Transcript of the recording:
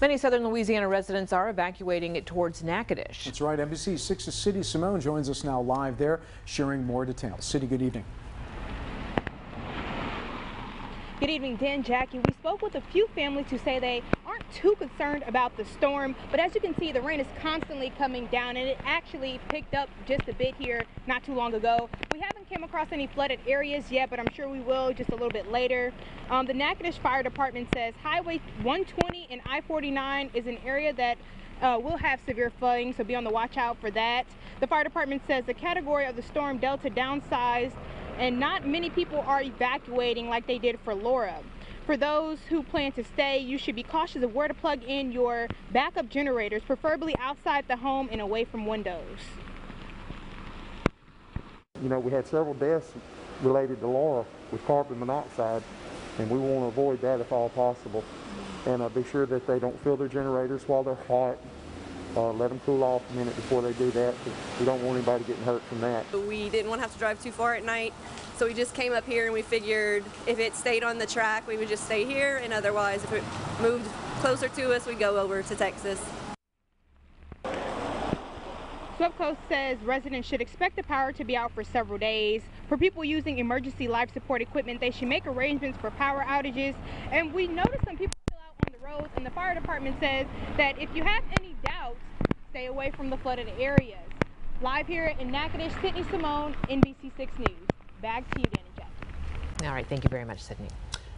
Many southern Louisiana residents are evacuating it towards Natchitoches. That's right. NBC 6's Sydney Simone joins us now live there, sharing more details. Sydney, good evening. Good evening, Dan, Jackie. We spoke with a few families who say they aren't too concerned about the storm, but as you can see, the rain is constantly coming down, and it actually picked up just a bit here not too long ago. We haven't came across any flooded areas yet, but I'm sure we will just a little bit later. Um, the Natchitoches Fire Department says Highway 120 and I-49 is an area that uh, will have severe flooding, so be on the watch out for that. The fire department says the category of the storm Delta downsized and not many people are evacuating like they did for Laura. For those who plan to stay, you should be cautious of where to plug in your backup generators, preferably outside the home and away from windows. You know, we had several deaths related to Laura with carbon monoxide, and we want to avoid that if all possible. And uh, be sure that they don't fill their generators while they're hot. Uh, let them cool off a minute before they do that We don't want anybody getting hurt from that. We didn't want to have to drive too far at night, so we just came up here and we figured if it stayed on the track, we would just stay here, and otherwise, if it moved closer to us, we'd go over to Texas. SWEPCO says residents should expect the power to be out for several days. For people using emergency life support equipment, they should make arrangements for power outages. And we noticed some people still out on the roads, and the fire department says that if you have any stay away from the flooded areas. Live here in Natchitoches, Sydney Simone, NBC6 News. Back to you, Danny Jack. All right, thank you very much, Sydney.